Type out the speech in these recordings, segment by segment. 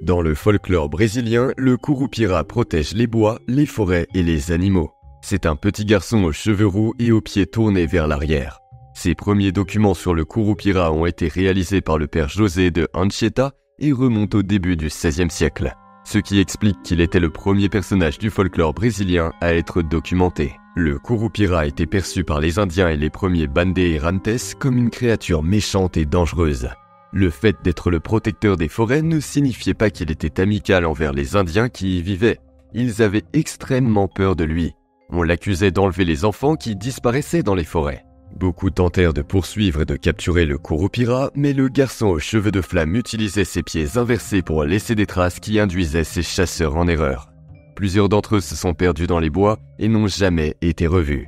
Dans le folklore brésilien, le Curupira protège les bois, les forêts et les animaux. C'est un petit garçon aux cheveux roux et aux pieds tournés vers l'arrière. Ses premiers documents sur le Curupira ont été réalisés par le père José de Anchieta et remontent au début du XVIe siècle, ce qui explique qu'il était le premier personnage du folklore brésilien à être documenté. Le Curupira était perçu par les Indiens et les premiers Bandé Errantes comme une créature méchante et dangereuse. Le fait d'être le protecteur des forêts ne signifiait pas qu'il était amical envers les Indiens qui y vivaient. Ils avaient extrêmement peur de lui. On l'accusait d'enlever les enfants qui disparaissaient dans les forêts. Beaucoup tentèrent de poursuivre et de capturer le Kurupira, mais le garçon aux cheveux de flamme utilisait ses pieds inversés pour laisser des traces qui induisaient ses chasseurs en erreur. Plusieurs d'entre eux se sont perdus dans les bois et n'ont jamais été revus.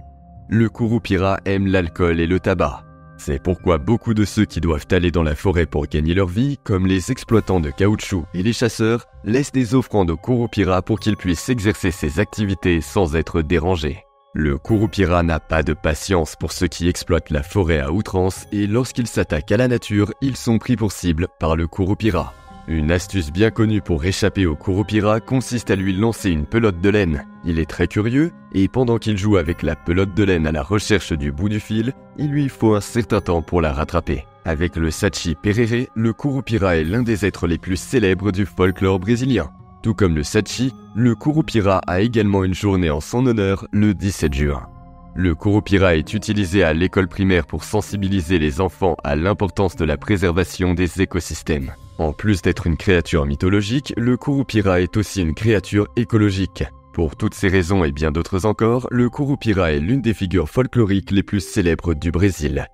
Le Kurupira aime l'alcool et le tabac. C'est pourquoi beaucoup de ceux qui doivent aller dans la forêt pour gagner leur vie, comme les exploitants de caoutchouc et les chasseurs, laissent des offrandes au Kurupira pour qu'il puisse exercer ses activités sans être dérangé. Le Kurupira n'a pas de patience pour ceux qui exploitent la forêt à outrance et lorsqu'ils s'attaquent à la nature, ils sont pris pour cible par le Kurupira. Une astuce bien connue pour échapper au Kurupira consiste à lui lancer une pelote de laine. Il est très curieux et pendant qu'il joue avec la pelote de laine à la recherche du bout du fil, il lui faut un certain temps pour la rattraper. Avec le Sachi Perere, le Kurupira est l'un des êtres les plus célèbres du folklore brésilien. Tout comme le Sachi, le Kurupira a également une journée en son honneur le 17 juin. Le Kurupira est utilisé à l'école primaire pour sensibiliser les enfants à l'importance de la préservation des écosystèmes. En plus d'être une créature mythologique, le Kurupira est aussi une créature écologique. Pour toutes ces raisons et bien d'autres encore, le Kurupira est l'une des figures folkloriques les plus célèbres du Brésil.